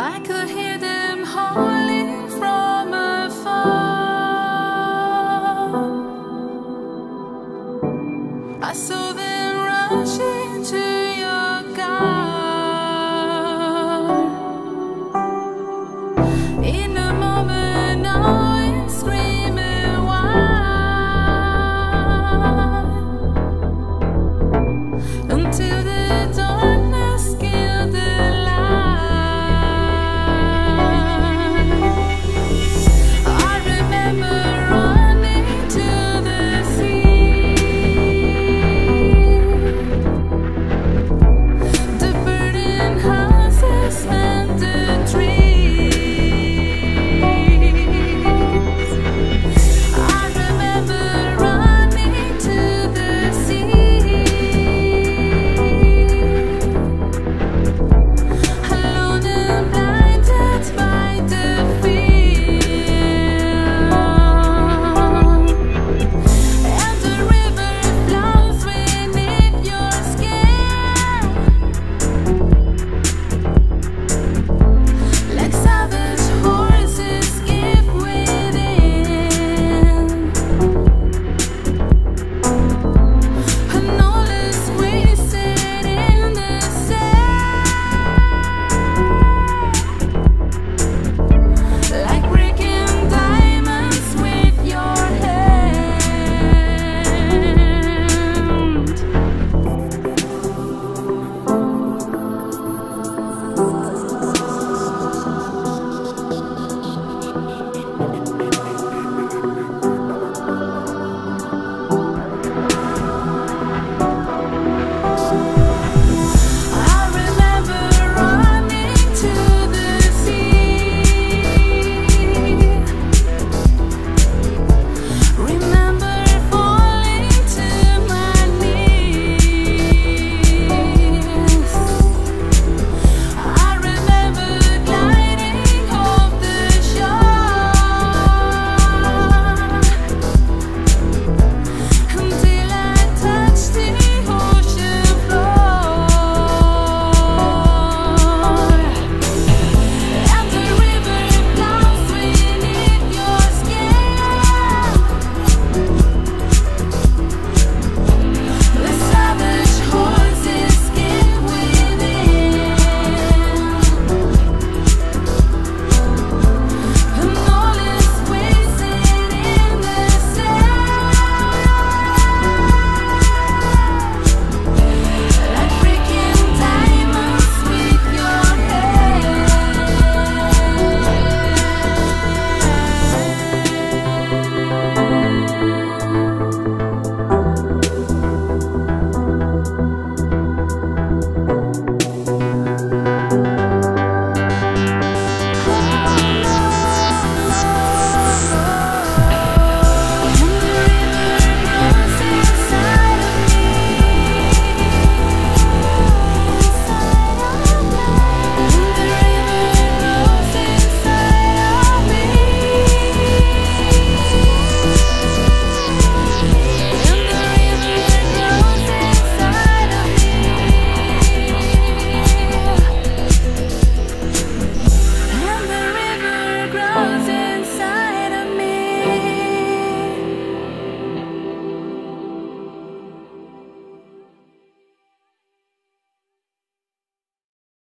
I could hear them holler